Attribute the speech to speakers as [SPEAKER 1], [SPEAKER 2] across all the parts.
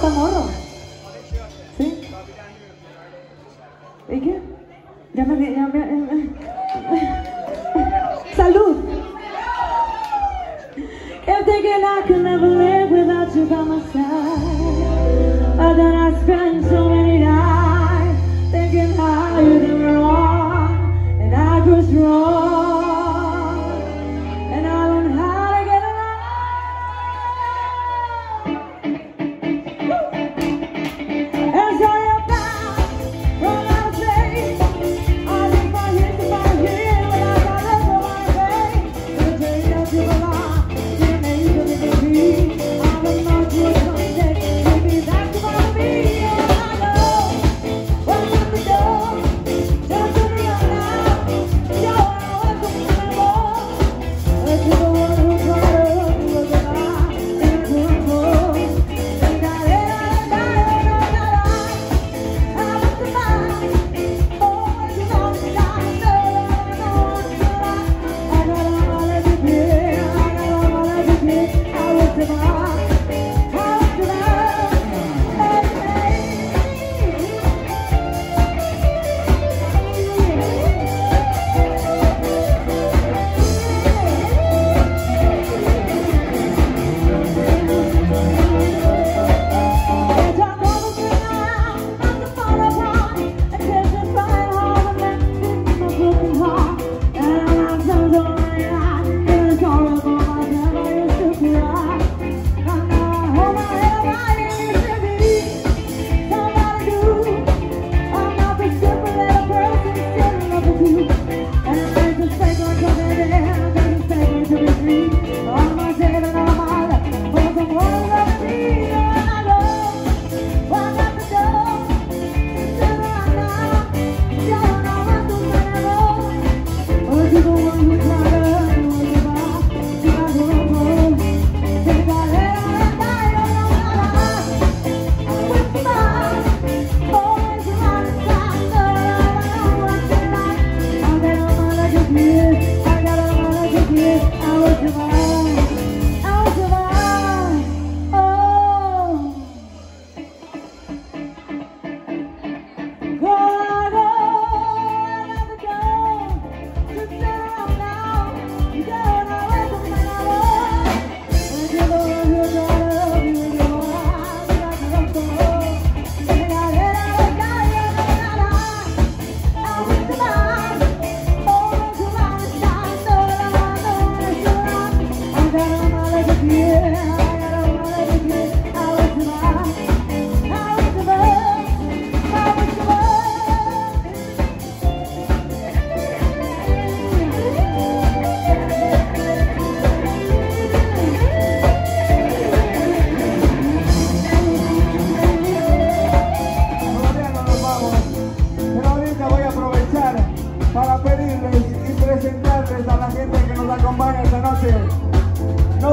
[SPEAKER 1] está morro? ¿Sí? ¿Y qué? Ya me... Ya me eh. ¡Salud! I never live without you by my side.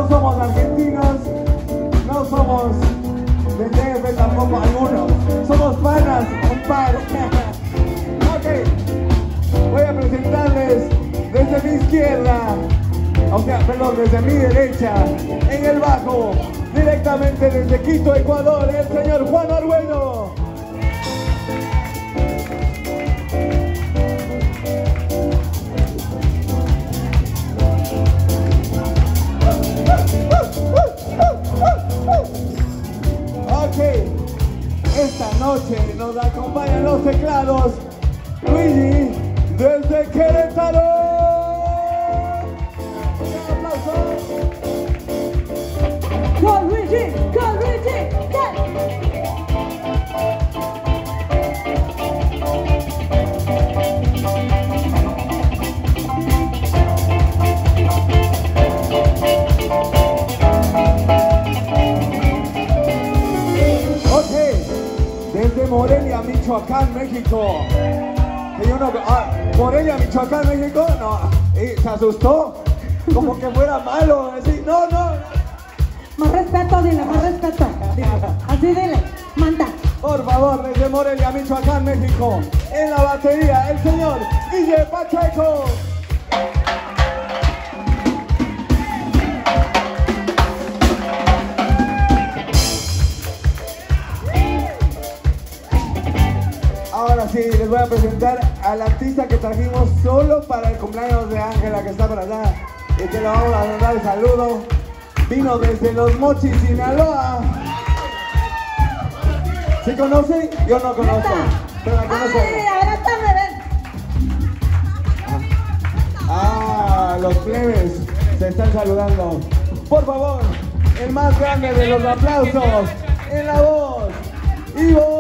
[SPEAKER 2] Somos argentinos, no somos de DF tampoco algunos, somos panas, un par. ok, voy a presentarles desde mi izquierda, o sea, perdón, desde mi derecha, en el bajo, directamente desde Quito, Ecuador, el señor Juan Arguello. Michoacán, México. Que yo no- ah, Morelia, Michoacán, México, no, y se asustó, como que fuera malo, no, no,
[SPEAKER 1] Más respeto, dile, más respeto. Así dile, manda.
[SPEAKER 2] por favor, desde Morelia, Michoacán, México, en la batería, el señor Guille Pacheco.
[SPEAKER 1] sí, les voy a presentar al artista que trajimos solo para el cumpleaños de Ángela que está por allá y que le vamos a mandar el saludo. Vino desde Los Mochis, Sinaloa. ¿Sí conoce? Yo no conozco. Pero la.
[SPEAKER 2] Ah,
[SPEAKER 1] ah, los plebes se están saludando. Por favor, el más grande de los aplausos, en la voz, Ivo.